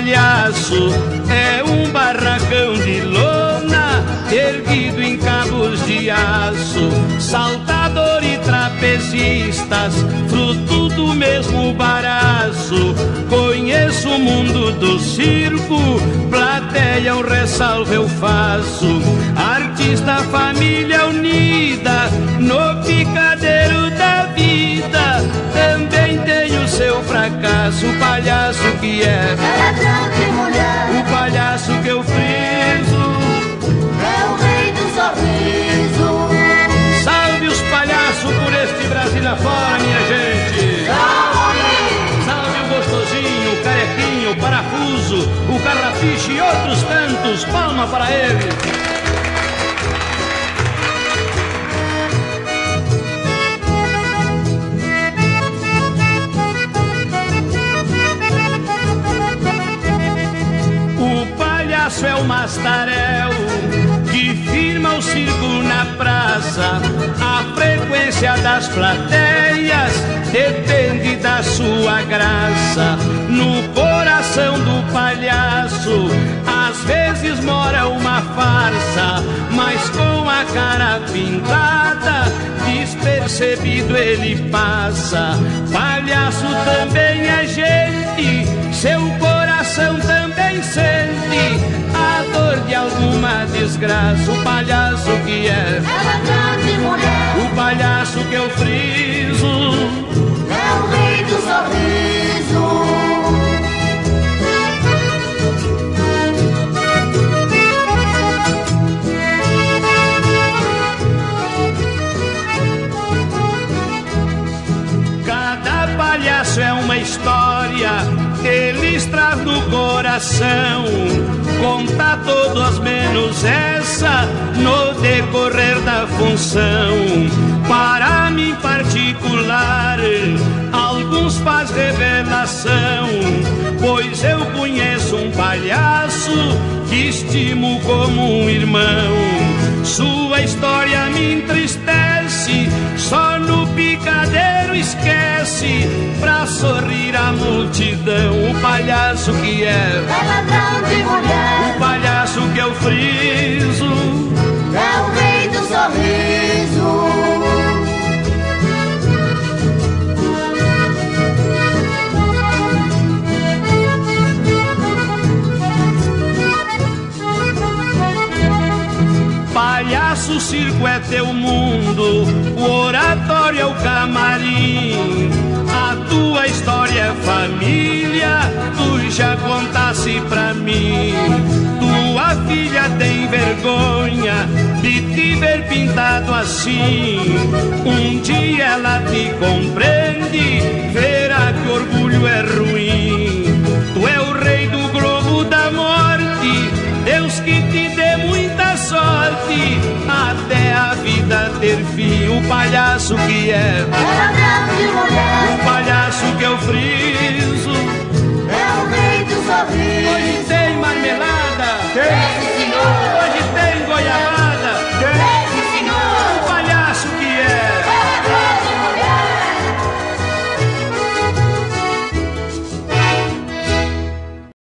palhaço é um barracão de lona, erguido em cabos de aço, saltador e trapezistas, fruto do mesmo baraço. Conheço o mundo do circo, plateia um ressalve eu faço. Artista, família unida, no picadeiro fracasso, o palhaço que é. É mulher. O palhaço que eu friso. É o rei do sorriso. Salve os palhaços por este Brasil afora, minha gente. Salve o gostosinho, o carequinho, o parafuso, o carrapiche e outros tantos. Palma para eles. Mastarel que firma o circo na praça. A frequência das plateias depende da sua graça. No coração do palhaço, às vezes mora uma farsa, mas com a cara pintada, despercebido ele passa. Palhaço também é gente, seu coração também desgraça. O palhaço que é, Ela grande mulher. o palhaço que eu friso. É o rei do sorriso. Cada palhaço é uma história, eles traz no coração. Essa no decorrer da função. Para mim particular, alguns faz revelação, pois eu conheço um palhaço que estimo como um irmão. Sua história me entristece, só no picadeiro esquece pra sorrir a multidão. O palhaço que é, Ela grande mulher. Eu friso. É o rei do sorriso. Palhaço, o circo é teu mundo, o oratório é o camarim. A tua história é de te ver pintado assim. Um dia ela te compreende, verá que orgulho é ruim. Tu é o rei do globo da morte, Deus que te dê muita sorte até a vida ter fim. O palhaço que é, mulher. o palhaço que eu friso.